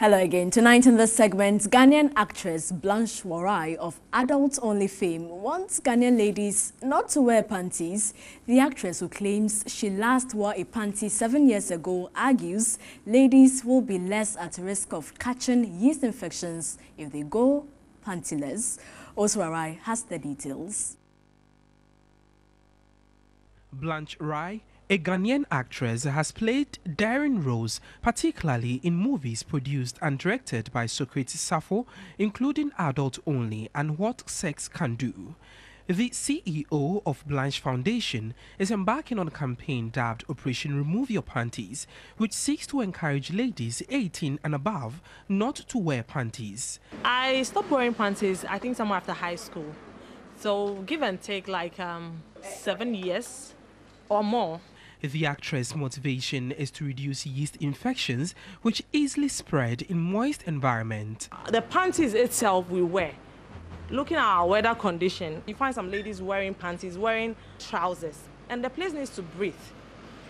Hello again. Tonight in this segment, Ghanaian actress Blanche Worae of Adult Only fame wants Ghanaian ladies not to wear panties. The actress who claims she last wore a panty seven years ago argues ladies will be less at risk of catching yeast infections if they go pantyless. Also, Warai has the details. Blanche Rai a Ghanaian actress has played daring roles, particularly in movies produced and directed by Socrates Safo, including Adult Only and What Sex Can Do. The CEO of Blanche Foundation is embarking on a campaign dubbed Operation Remove Your Panties, which seeks to encourage ladies 18 and above not to wear panties. I stopped wearing panties, I think, somewhere after high school. So, give and take like um, seven years or more. The actress' motivation is to reduce yeast infections, which easily spread in moist environment. The panties itself we wear. Looking at our weather condition, you find some ladies wearing panties, wearing trousers, and the place needs to breathe.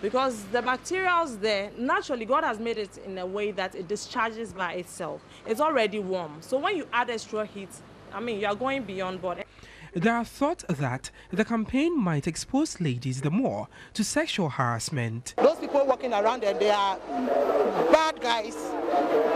Because the materials there naturally god has made it in a way that it discharges by itself. It's already warm. So when you add extra heat i mean you are going beyond board there are thoughts that the campaign might expose ladies the more to sexual harassment. Those people walking around and they are bad guys.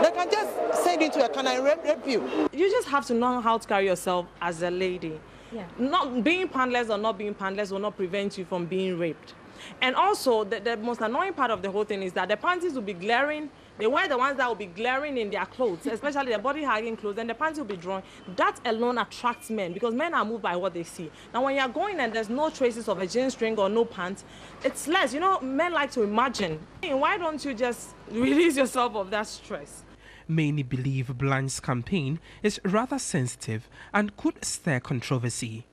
They can just send you to a can and rape, rape you. You just have to know how to carry yourself as a lady. Yeah. Not being pantless or not being pantless will not prevent you from being raped. And also, the, the most annoying part of the whole thing is that the panties will be glaring they wear the ones that will be glaring in their clothes, especially their body hugging clothes, and the pants will be drawn. That alone attracts men because men are moved by what they see. Now, when you're going and there's no traces of a jean string or no pants, it's less. You know, men like to imagine. Why don't you just release yourself of that stress? Many believe Blanche's campaign is rather sensitive and could stir controversy.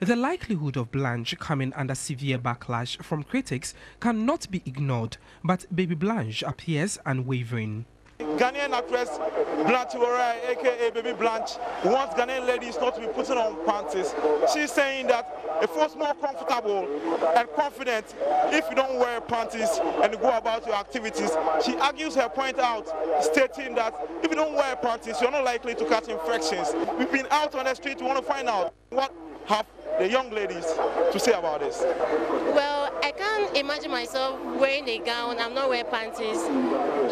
The likelihood of Blanche coming under severe backlash from critics cannot be ignored, but Baby Blanche appears unwavering. Ghanaian actress Blanche aka Baby Blanche, wants Ghanaian ladies not to be putting on panties. She's saying that it feels more comfortable and confident if you don't wear panties and go about your activities. She argues her point out, stating that if you don't wear panties, you're not likely to catch infections. We've been out on the street, we want to find out what have the young ladies to say about this? Well, I can't imagine myself wearing a gown. I'm not wearing panties.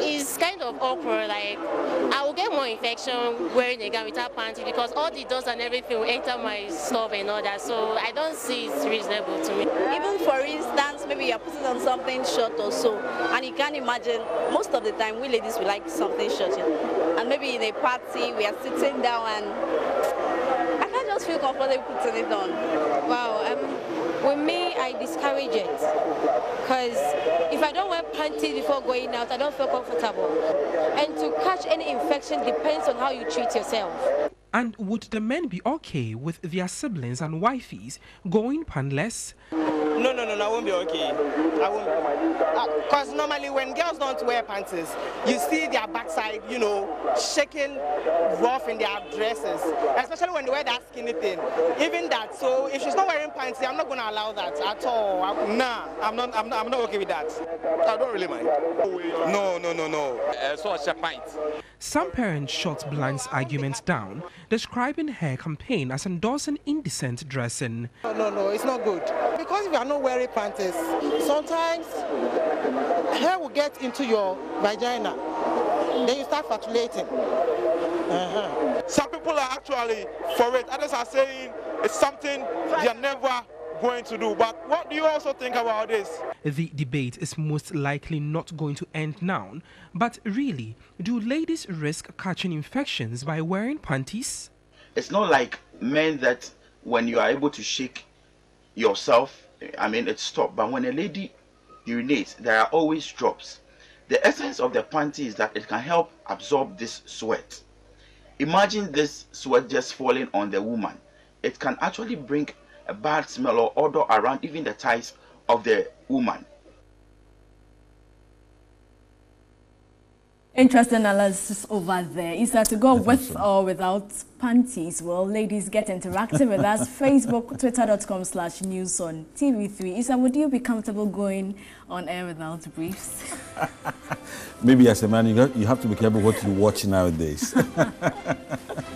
It's kind of awkward. Like I will get more infection wearing a gown without panties because all the dust and everything will enter my stuff and all that. So I don't see it's reasonable to me. Even for instance, maybe you're putting on something short or so, and you can't imagine. Most of the time, we ladies we like something short, and maybe in a party we are sitting down and just feel comfortable putting it on. Wow, um, with me, I discourage it. Because if I don't wear panties before going out, I don't feel comfortable. And to catch any infection depends on how you treat yourself. And would the men be okay with their siblings and wifeys going pantless? No, no, no, no, I won't be okay. I won't. Because uh, normally when girls don't wear panties, you see their backside, you know, shaking rough in their dresses, especially when they wear that skinny thing. Even that. So if she's not wearing panties, I'm not going to allow that at all. I, nah, I'm not, I'm not, I'm not okay with that. I don't really mind. No, no, no, no. Uh, so a pint. Some parents shot Blanche's arguments down, describing her campaign as endorsing indecent dressing. No, no, no, it's not good. Because we are not wearing panties, sometimes hair will get into your vagina. Then you start flatulating. Uh-huh. Some people are actually for it. Others are saying it's something you're never going to do. But what do you also think about this? The debate is most likely not going to end now. But really, do ladies risk catching infections by wearing panties? It's not like men that when you are able to shake yourself, I mean, it stops. But when a lady urinates, there are always drops. The essence of the panty is that it can help absorb this sweat. Imagine this sweat just falling on the woman. It can actually bring a bad smell or odor around even the thighs of the woman. Interesting analysis over there. Is that to go with so. or without panties? Well, ladies, get interactive with us. Facebook, twitter.com slash news on TV3. Isa, would you be comfortable going on air without briefs? Maybe as a man, you have, you have to be careful what you watch nowadays.